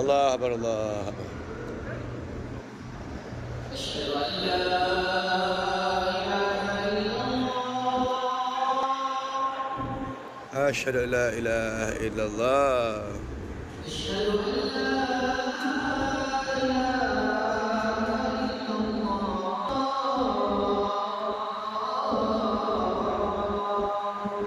الله أكبر الله أشهد أن لا إله إلا الله أشهد أن لا إله إلا الله. أشهد أن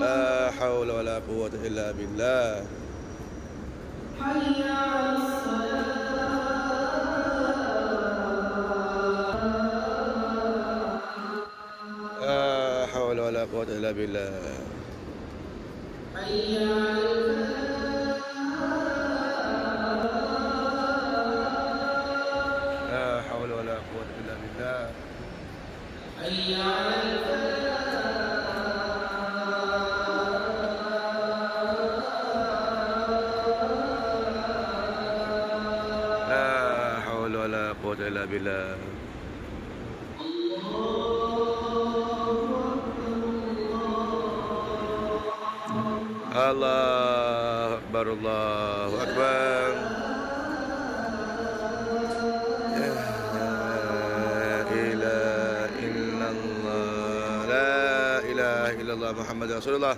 لا حول ولا قوة إلا بالله. لا حول ولا قوة إلا بالله. لا لا حول ولا قوة إلا بالله. الله أكبر الله أكبر. إله إلا الله محمد رسول الله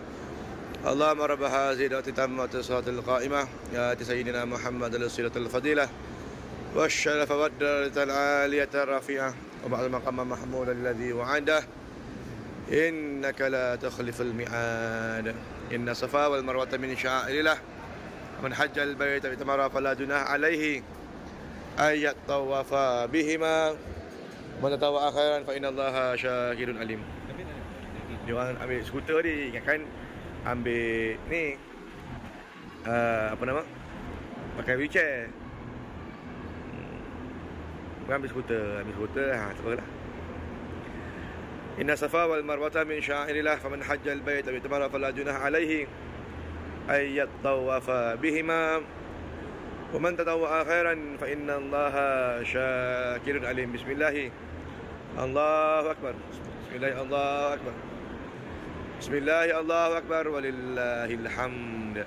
اللهم رب هذه الدعوة التامة الصلاة القائمة يا سيدنا محمد الصلة الفضيلة والشرف والدرجة العالية الرفيعة وبعد المقام محمود الذي وعده إنك لا تخلف الميعاد إن الصفا والمروة من شعائر الله من حج البيت اعتمر فلا جناح عليه أن يطوف بهما ومن تطوع خيرا فإن الله شاكر عليم Dia orang ambil skuter ni ingatkan ambil ni uh, apa nama? Pakai wheelchair. Hmm. Bukan ambil skuter ambil skuter ha tak apalah إن الصفا والمروة من شعائر الله فمن حج البيت أو اعتمر فلا جناح عليه أن يطوف بهما ومن تطوع خيرا فإن الله شاكر عليم بسم الله الله أكبر بسم الله الله أكبر بسم الله الله أكبر ولله الحمد.